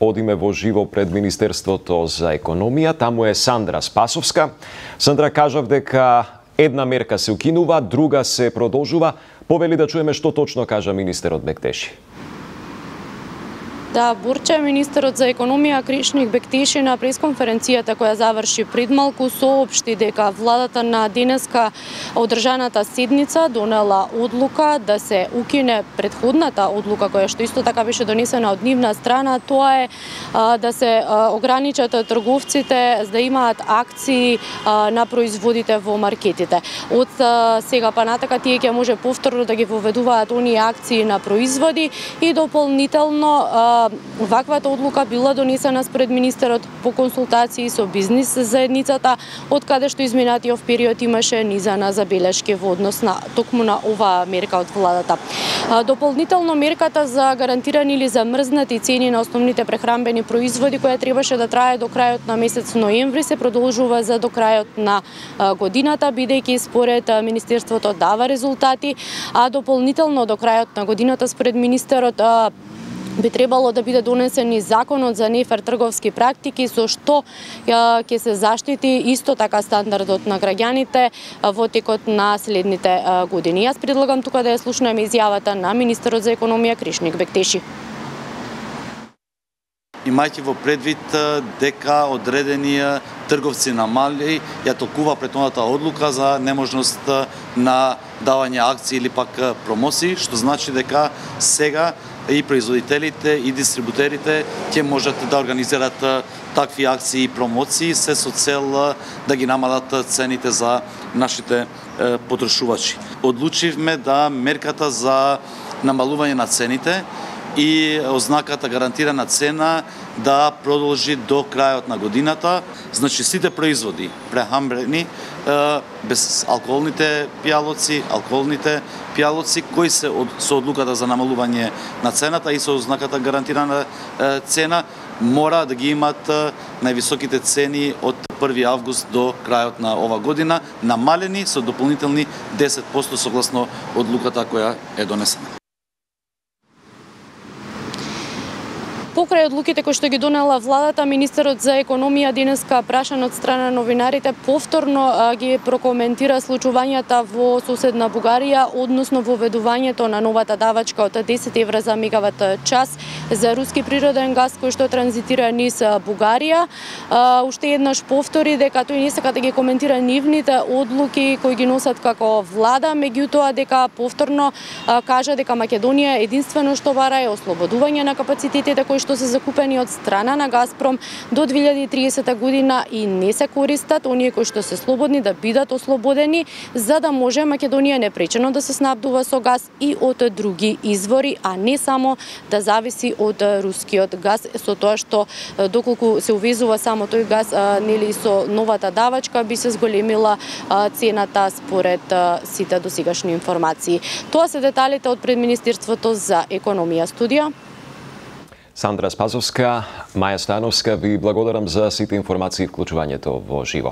одиме во живо пред Министерството за економија. Таму е Сандра Спасовска. Сандра кажав дека една мерка се укинува, друга се продолжува. Повели да чуеме што точно кажа министерот Бектеши. Да, Бурче, министерот за економија Кришник Бектиши на пресконференцијата која заврши предмалку соопшти дека владата на денеска одржаната седница донела одлука да се укине предходната одлука која што исто така беше донесена од нивна страна, тоа е а, да се а, ограничат трговците да имаат акции а, на производите во маркетите. Од сега па натака тие ќе може повторно да ги воведуваат оние акции на производи и дополнително ваквата одлука била донесена според министерот по консултации со бизнис заедницата, од каде што изминатиот период имаше низана забелешки во однос на токму на оваа мерка од владата. Дополнително мерката за гарантирани или замрзнати цени на основните прехрамбени производи која требаше да трае до крајот на месец ноември се продолжува за до крајот на годината бидејќи според министерството дава резултати, а дополнително до крајот на годината според министерот би требало да биде донесен и законот за нефер трговски практики со што ќе се заштити исто така стандардот на граѓаните во текот на следните години. Јас предлагам тука да ја слушнеме изјавата на министерот за економија Кришник Бектеши имајќи во предвид дека одредени трговци на мали ја толкува претходната одлука за неможност на давање акции или пак промоции, што значи дека сега и производителите и дистрибутерите ќе можат да организираат такви акции и промоции се со цел да ги намалат цените за нашите потрошувачи. Одлучивме да мерката за намалување на цените и ознаката гарантирана цена да продолжи до крајот на годината. Значи сите производи прехамбрени без алкохолните пијалоци, алкохолните пијалоци кои се од, со одлуката за намалување на цената и со ознаката гарантирана цена мора да ги имат највисоките цени од 1 август до крајот на ова година, намалени со дополнителни 10% согласно одлуката која е донесена. Покрај одлуките кои што ги донела владата, министерот за економија денеска прашан од страна на новинарите повторно ги прокоментира случувањата во соседна Бугарија, односно воведувањето на новата давачка од 10 евра за мегават час за руски природен газ кој што транзитира низ Бугарија. Уште еднаш повтори дека тој не сака да ги коментира нивните одлуки кои ги носат како влада, меѓутоа дека повторно кажа дека Македонија единствено што бара е ослободување на капацитетите кои што се закупени од страна на Газпром до 2030 година и не се користат, оние кои што се слободни да бидат ослободени, за да може Македонија непречено да се снабдува со газ и од други извори, а не само да зависи од рускиот газ, со тоа што доколку се увезува само тој газ, нели со новата давачка би се зголемила цената според сите досегашни информации. Тоа се деталите од предминистерството за економија студија. Сандра Спазовска, Маја Становска, ви благодарам за сите информации и вклучувањето во живо.